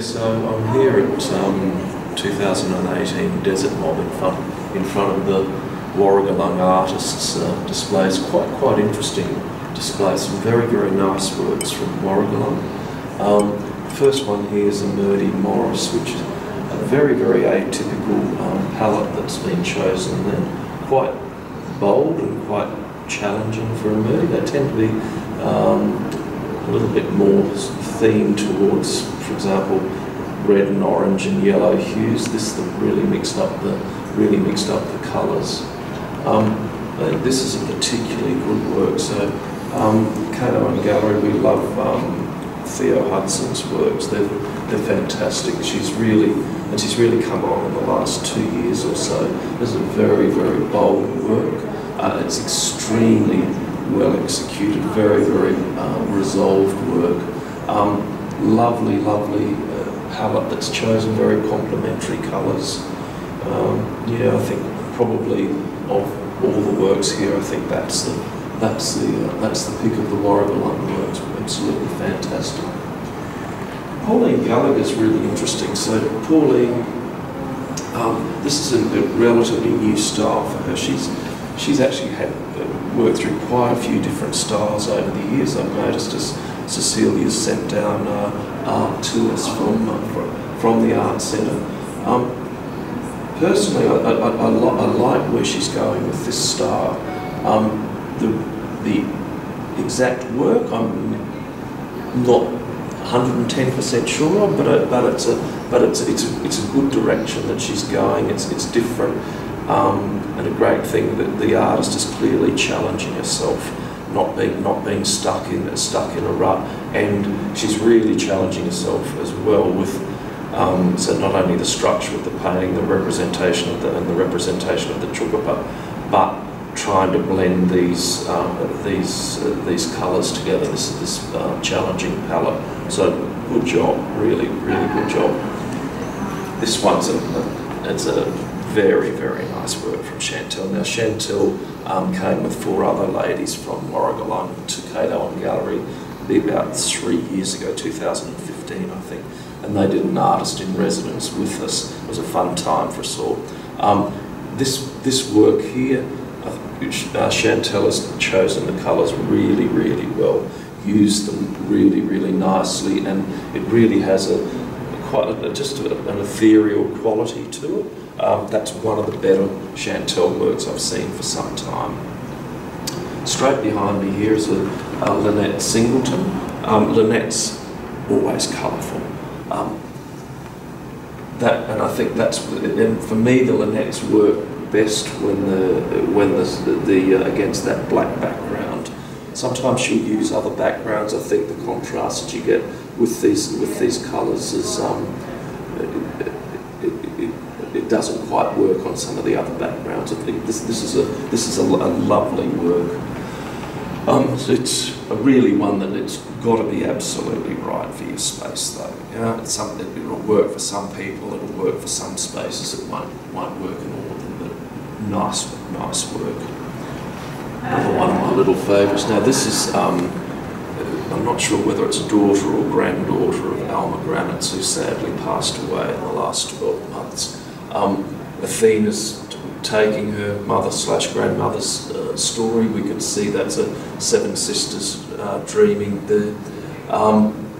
so I'm here at um, 2018 Desert Mob in front, in front of the Warlukurlangu Artists uh, displays. Quite quite interesting display. Some very very nice works from Warlukurlangu. Um, first one here is a Murdie Morris, which is a very very atypical um, palette that's been chosen. Then quite bold and quite challenging for a Murdie. They tend to be um, a little bit more themed towards, for example, red and orange and yellow hues. This really mixed up the really mixed up the colours. Um, this is a particularly good work. So, um, Kate Owen Gallery, we love um, Theo Hudson's works. They're they're fantastic. She's really and she's really come on in the last two years or so. This is a very very bold work. Uh, it's extremely well executed, very very uh, resolved work. Um, lovely, lovely uh, palette that's chosen, very complementary colours. Um, yeah, I think probably of all the works here, I think that's the that's the uh, that's the pick of the Warlukurlangu works. Absolutely fantastic. Pauline Gallagher's really interesting. So Pauline, um, this is a, a, relatively new style for her. She's she's actually had uh, worked through quite a few different styles over the years. I've noticed as Cecilia's sent down uh, art to us from, uh, from the Art Centre. Um, personally, I, I, I, I, like where she's going with this style. Um, the, the exact work, I'm not 110% sure of, but, uh, but, it's, a, but it's, it's, a, it's a good direction that she's going. It's, it's different. Um, and a great thing that the artist is clearly challenging herself not being not being stuck in stuck in a rut, and she's really challenging herself as well with um, so not only the structure of the painting, the representation of the and the representation of the Jukurrpa, but trying to blend these um, these uh, these colours together. This this uh, challenging palette. So good job, really really good job. This one's a, a it's a very, very nice work from Chantel. Now, Chantel um, came with four other ladies from Warlukurlangu to Cato and Gallery about three years ago, 2015, I think, and they did an artist in residence with us. It was a fun time for us all. Um, this, this work here, uh, Chantel has chosen the colours really, really well, used them really, really nicely, and it really has a, a quite a, just a, an ethereal quality to it. Um, that's one of the better Chantel works I've seen for some time. Straight behind me here is a, a Lynette Singleton. Um, Lynette's always colourful. Um, that, and I think that's, and for me, the Lynette's work best when the when the, the uh, against that black background. Sometimes she'll use other backgrounds. I think the contrast that you get with these with these colours is um, it doesn't quite work on some of the other backgrounds. I think this, this is a this is a, a lovely work. Um, it's a really one that it's got to be absolutely right for your space, though. Yeah, it's something that will work for some people. It'll work for some spaces. It won't won't work in all of them. But nice, nice work. Another one of my little favourites. Now this is. Um, I'm not sure whether it's a daughter or granddaughter of Alma Granites, who sadly passed away in the last 12 months. Um, Athena's taking her mother slash grandmother's uh, story. We can see that's a Seven Sisters uh, dreaming there. Um,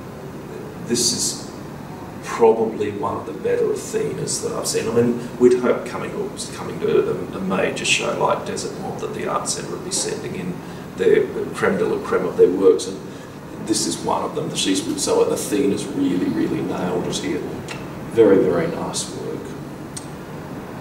this is probably one of the better Athenas that I've seen. I mean, we'd hope coming coming to a, a major show like Desert Mob that the Art Centre would be sending in their creme de la creme of their works, and this is one of them. She's so Athena's really, really nailed it here. Very, very nice work.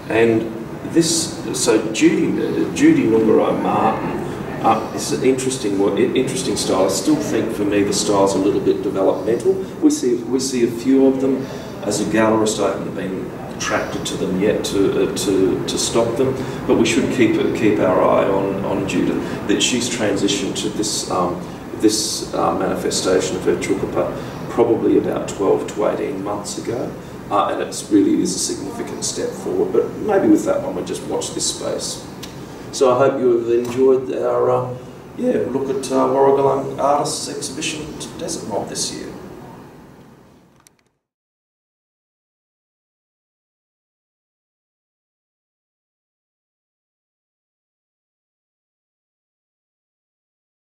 And this, so Judy, Judy Nungarrayi Martin uh, is an interesting, interesting style. I still think for me the style's a little bit developmental. We see, we see a few of them. As a gallerist, I haven't been attracted to them yet to, uh, to, to stop them, but we should keep keep our eye on, on Judith, that she's transitioned to this, um, this uh, manifestation of her Jukurrpa probably about 12 to 18 months ago uh, and it really is a significant step forward. But maybe with that one, we just watch this space. So I hope you have enjoyed our uh, yeah look at uh, Warlukurlangu Artists exhibition Desert Mob this year.